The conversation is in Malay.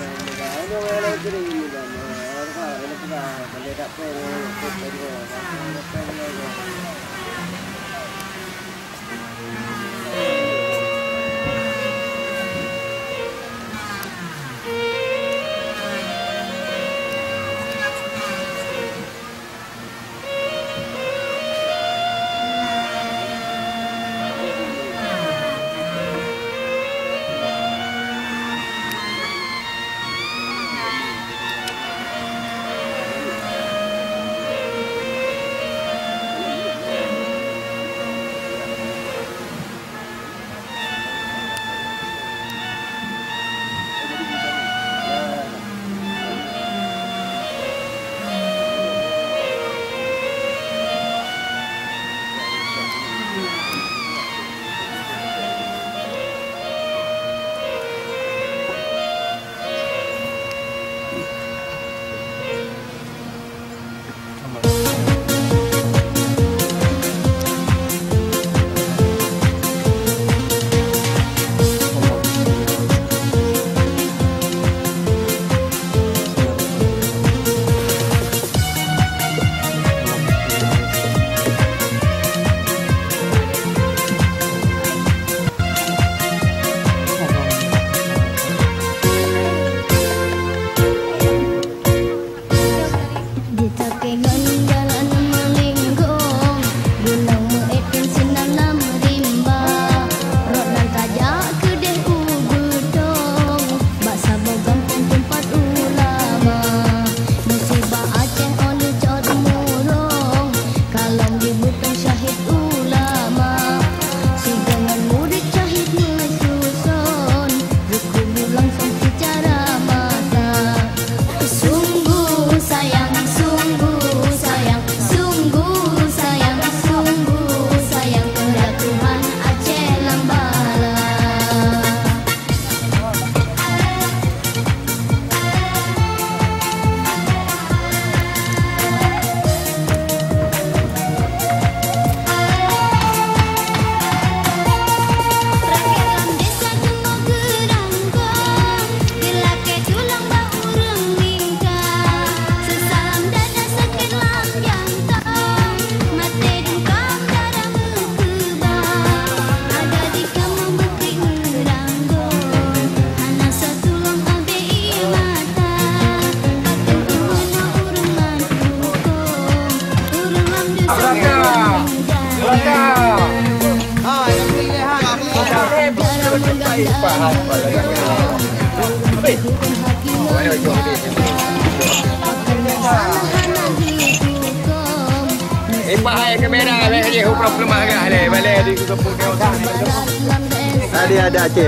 Ano nga lang ito rin yun ba? Ano ka? Ano ka? Balita po. Ano ka? Ipa eh, hai kamera. Ni dia hukum lemah gerah ni balik di kutub kau tadi ada aje